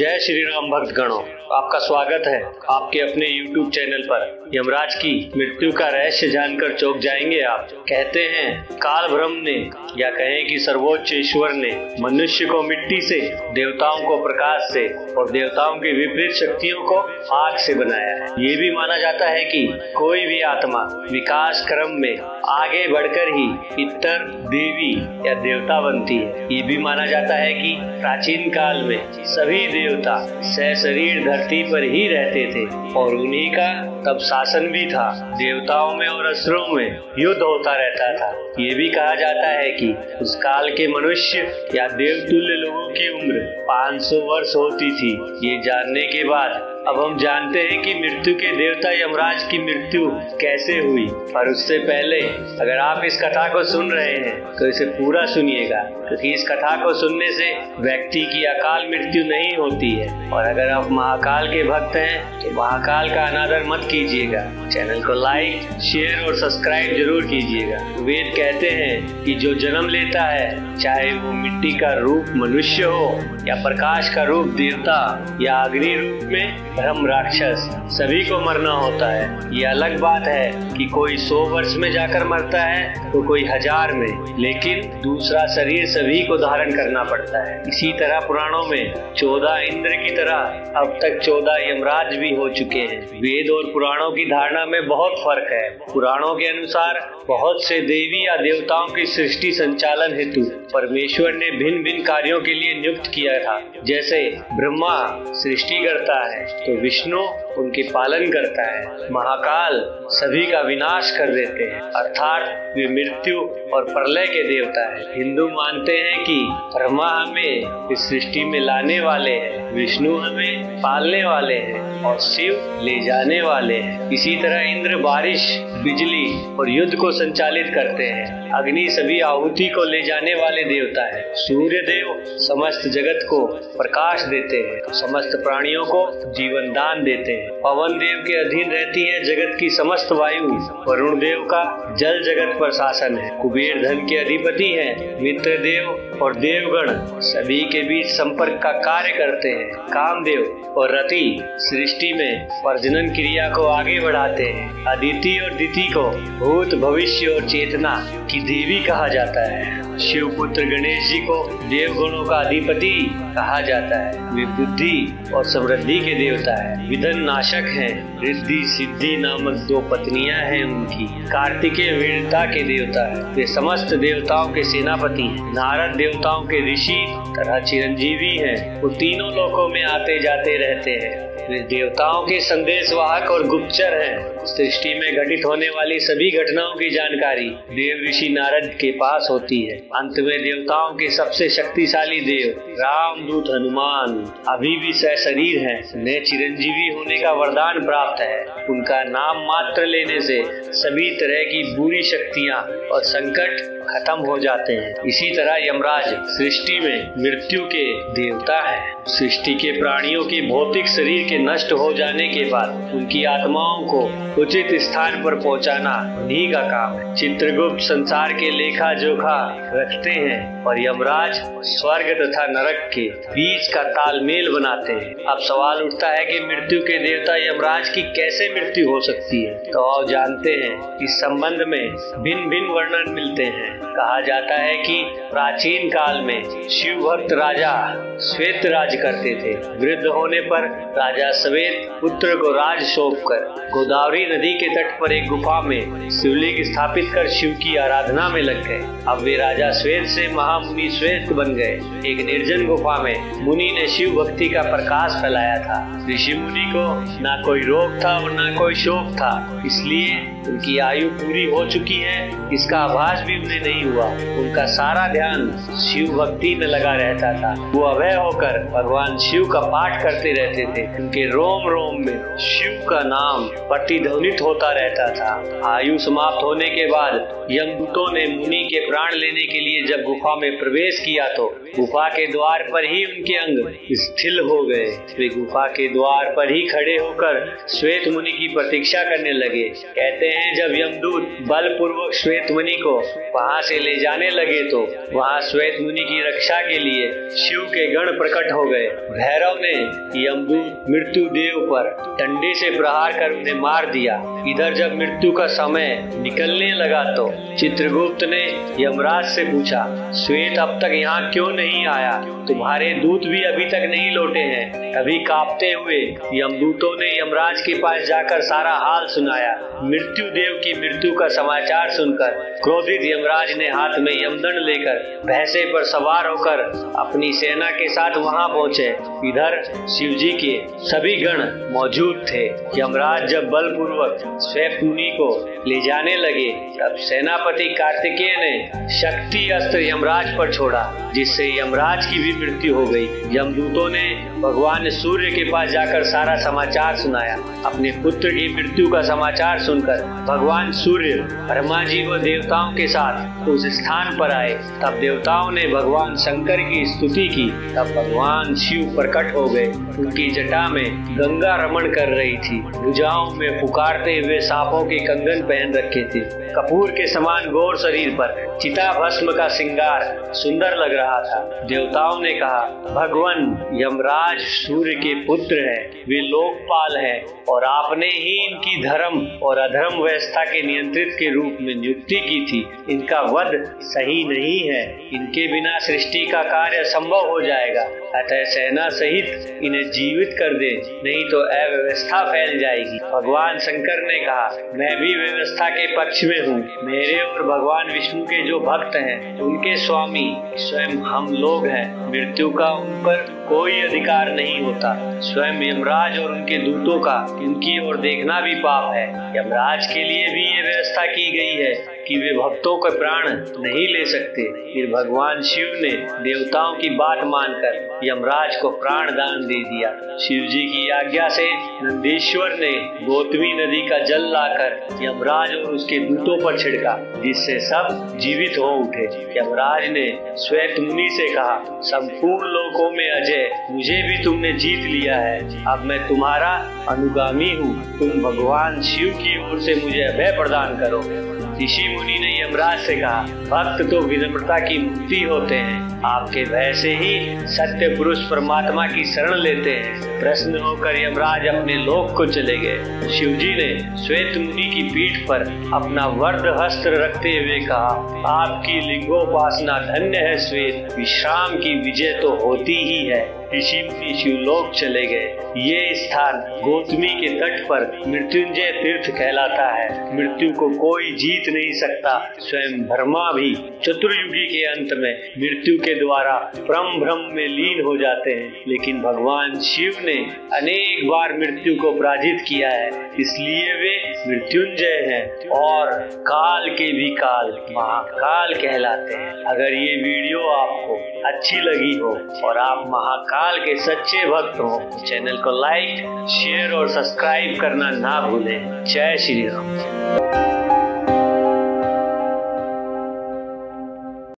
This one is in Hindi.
जय श्री राम भक्त गणों आपका स्वागत है आपके अपने YouTube चैनल पर। यमराज की मृत्यु का रहस्य जानकर चौक जाएँगे आप। कहते हैं, काल भ्रम ने, या कहें कि सर्वोच्च ईश्वर ने, मनुष्य को मिट्टी से, देवताओं को प्रकाश से, और देवताओं की विपरीत शक्तियों को आग से बनाया है। ये भी माना जाता है कि कोई भी आत्मा विकास क्रम में आगे बढ़कर ही इतर देवी या देवता बनती है। ये भी माना जाता है कि प्राचीन काल में सभी देवता शरीर धरती पर ही रहते थे और उन्हीं का तब शासन भी था। देवताओं में और असुरों में युद्ध होता रहता था। ये भी कहा जाता है कि उस काल के मनुष्य या देवतुल्य लोगों की उम्र 500 वर्ष होती थी। ये जानने के बाद अब हम जानते हैं कि मृत्यु के देवता यमराज की मृत्यु कैसे हुई। और उससे पहले, अगर आप इस कथा को सुन रहे हैं तो इसे पूरा सुनिएगा, क्योंकि इस कथा को सुनने से व्यक्ति की अकाल मृत्यु नहीं होती है। और अगर आप महाकाल के भक्त हैं तो महाकाल का अनादर मत कीजिएगा। चैनल को लाइक, शेयर और सब्सक्राइब ज़रूर कीजिएगा। वेद कहते हैं कि जो जन्म लेता है, चाहे वो मिट्टी का रूप मनुष्य हो या प्रकाश का रूप देवता या अग्नि रूप में ब्रह्म राक्षस सभी को मरना होता है। ये अलग बात है कि कोई सौ वर्ष में जाकर मरता है तो कोई हज़ार में, लेकिन दूसरा शरीर सभी को धारण करना पड़ता है। इसी तरह पुराणों में चौदह इंद्र की तरह अब तक चौदह यमराज भी हो चुके हैं। वेद और पुराणों की धारणा में बहुत फ़र्क है। पुराणों के अनुसार बहुत से देवी या देवताओं की सृष्टि संचालन हेतु परमेश्वर ने भिन्न भिन्न कार्यों के लिए नियुक्त किया था। जैसे ब्रह्मा सृष्टि करता है तो विष्णु उनके पालन करता है। महाकाल सभी का विनाश कर देते हैं। अर्थात वे मृत्यु और प्रलय के देवता है। हिंदू मानते हैं कि ब्रह्मा हमें इस सृष्टि में लाने वाले हैं, विष्णु हमें पालने वाले हैं और शिव ले जाने वाले हैं। इसी तरह इंद्र, बारिश, बिजली और युद्ध को संचालित करते हैं। अग्नि सभी आहुति को ले जाने वाले देवता है। सूर्य देव समस्त जगत को प्रकाश देते हैं। समस्त प्राणियों को जीवन दान देते हैं। पवन देव के अधीन रहती है जगत की समस्त वायु। वरुण देव का जल जगत पर शासन है। कुबेर धन के अधिपति है मित्र देव और देवगण। सभी के बीच संपर्क का कार्य करते हैं। कामदेव और रति सृष्टि में प्रजनन क्रिया को आगे बढ़ाते हैं। अदिति और दिति को भूत भविष्य और चेतना की देवी कहा जाता है। शिव पुत्र गणेश जी को देवगुणों का अधिपति कहा जाता है। वे बुद्धि और समृद्धि के देवता है। विधन नाशक हैं। रिद्धि सिद्धि नामक दो पत्नियाँ हैं उनकी। कार्तिकेय वीरता के देवता है। वे समस्त देवताओं के सेनापति हैं। नारद देवताओं के ऋषि तथा चिरंजीवी हैं। वो तीनों लोकों में आते जाते रहते हैं। देवताओं के संदेशवाहक और गुप्तचर हैं। सृष्टि में घटित होने वाली सभी घटनाओं की जानकारी देव ऋषि नारद के पास होती है। अंत में देवताओं के सबसे शक्तिशाली देव रामदूत हनुमान, अभी भी शरीर है। उन्हें चिरंजीवी होने का वरदान प्राप्त है। उनका नाम मात्र लेने से सभी तरह की बुरी शक्तियाँ और संकट खत्म हो जाते हैं। इसी तरह यमराज सृष्टि में मृत्यु के देवता है। सृष्टि के प्राणियों के भौतिक शरीर के नष्ट हो जाने के बाद उनकी आत्माओं को उचित स्थान पर पहुंचाना उन्हीं का काम है। चित्रगुप्त संसार के लेखा जोखा रखते हैं और यमराज स्वर्ग तथा नरक के बीच का तालमेल बनाते हैं। अब सवाल उठता है कि मृत्यु के देवता यमराज की कैसे मृत्यु हो सकती है? तो आप जानते हैं इस संबंध में भिन्न भिन्न वर्णन मिलते हैं। कहा जाता है कि प्राचीन काल में शिव भक्त राजा श्वेत राज करते थे। वृद्ध होने पर राजा श्वेत पुत्र को राज सौंप कर गोदावरी नदी के तट पर एक गुफा में शिवलिंग स्थापित कर शिव की आराधना में लग गए। अब वे राजा श्वेत से महामुनि श्वेत बन गए। एक निर्जन गुफा में मुनि ने शिव भक्ति का प्रकाश फैलाया था। ऋषि मुनि को न कोई रोग था और न कोई शोक था। इसलिए उनकी आयु पूरी हो चुकी है। इसका आभास भी उन्हें नहीं हुआ। उनका सारा ध्यान शिव भक्ति में लगा रहता था। वो अभय होकर भगवान शिव का पाठ करते रहते थे। उनके रोम रोम में शिव का नाम प्रतिध्वनित होता रहता था। आयु समाप्त होने के बाद यमदूतों ने मुनि के प्राण लेने के लिए जब गुफा में प्रवेश किया तो गुफा के द्वार पर ही उनके अंग स्थिल हो गए। वे गुफा के द्वार पर ही खड़े होकर श्वेत मुनि की प्रतीक्षा करने लगे। कहते हैं, जब यमदूत बलपूर्वक श्वेत मुनि को वहाँ से ले जाने लगे तो वहाँ श्वेत मुनि की रक्षा के लिए शिव के गण प्रकट हो गए। भैरव ने यमदूत मृत्यु देव पर डंडे से प्रहार कर उन्हें मार दिया। इधर जब मृत्यु का समय निकलने लगा तो चित्रगुप्त ने यमराज से पूछा, श्वेत, अब तक यहाँ क्यों नहीं आया। तुम्हारे दूत भी अभी तक नहीं लौटे हैं। तभी कांपते हुए यमदूतों ने यमराज के पास जाकर सारा हाल सुनाया। मृत्यु देव की मृत्यु का समाचार सुनकर क्रोधित यमराज ने हाथ में यमदंड लेकर भैंसे पर सवार होकर अपनी सेना के साथ वहाँ पहुँचे। इधर शिव जी के सभी गण मौजूद थे। यमराज जब बलपूर्वक मुनि को ले जाने लगे। तब सेनापति कार्तिकेय ने शक्ति अस्त्र यमराज पर छोड़ा, जिससे यमराज की भी मृत्यु हो गई। यमदूतों ने भगवान सूर्य के पास जाकर सारा समाचार सुनाया। अपने पुत्र की मृत्यु का समाचार सुनकर भगवान सूर्य ब्रह्मा जी व देवताओं के साथ उस स्थान पर आए। तब देवताओं ने भगवान शंकर की स्तुति की। तब भगवान शिव प्रकट हो गए। उनकी जटा में गंगा रमण कर रही थी। भुजाओं में पुकारते हुए सांपों के कंगन पहन रखे थे। कपूर के समान गोर शरीर पर चिता भस्म का श्रृंगार सुंदर लग रहा था। देवताओं ने कहा, भगवान, यमराज सूर्य के पुत्र है। वे लोकपाल है और आपने ही इनकी धर्म और अधर्म व्यवस्था के नियंत्रित के रूप में नियुक्ति की थी। इनका वध सही नहीं है। इनके बिना सृष्टि का कार्य संभव हो जाएगा। अतः सेना सहित इन्हें जीवित कर दे, नहीं तो अव्यवस्था फैल जाएगी। भगवान शंकर ने कहा, मैं भी व्यवस्था के पक्ष में हूँ। मेरे और भगवान विष्णु के जो भक्त हैं, उनके स्वामी स्वयं हम लोग हैं। मृत्यु का उन पर कोई अधिकार नहीं होता। स्वयं यमराज और उनके दूतों का, इनकी ओर देखना भी पाप है। यमराज के लिए भी ये व्यवस्था की गई है। कि वे भक्तों का प्राण नहीं ले सकते। फिर भगवान शिव ने देवताओं की बात मानकर यमराज को प्राण दान दे दिया। शिव जी की आज्ञा से नंदेश्वर ने गौतमी नदी का जल लाकर यमराज और उसके दूतों पर छिड़का, जिससे सब जीवित हो उठे। यमराज ने श्वेत मुनि से कहा, संपूर्ण लोकों में अजय, मुझे भी तुमने जीत लिया है। अब मैं तुम्हारा अनुगामी हूँ। तुम भगवान शिव की ओर से मुझे अभय प्रदान करो। ऋषि मुनि ने यमराज से कहा, भक्त तो विनम्रता की मुक्ति होते हैं। आपके भय से ही सत्य पुरुष परमात्मा की शरण लेते हैं। प्रश्न होकर यमराज अपने लोक को चले गए। शिव जी ने श्वेत मुनि की पीठ पर अपना वर्द हस्त्र रखते हुए कहा, आपकी लिंगोपासना धन्य है, श्वेत। विश्राम की विजय तो होती ही है। ऋषि चले गए। ये स्थान गौतमी के तट पर मृत्युंजय तीर्थ कहलाता है। मृत्यु को कोई जीत नहीं सकता। स्वयं ब्रह्मा भी चतुर्युगी के अंत में मृत्यु के द्वारा परम भ्रम में लीन हो जाते हैं। लेकिन भगवान शिव ने अनेक बार मृत्यु को पराजित किया है। इसलिए वे मृत्युंजय है और काल के भी काल, महाकाल कहलाते हैं। अगर ये वीडियो आपको अच्छी लगी हो और आप महाकाल के सच्चे भक्त हो, चैनल को लाइक, शेयर और सब्सक्राइब करना ना भूलें। जय श्री राम।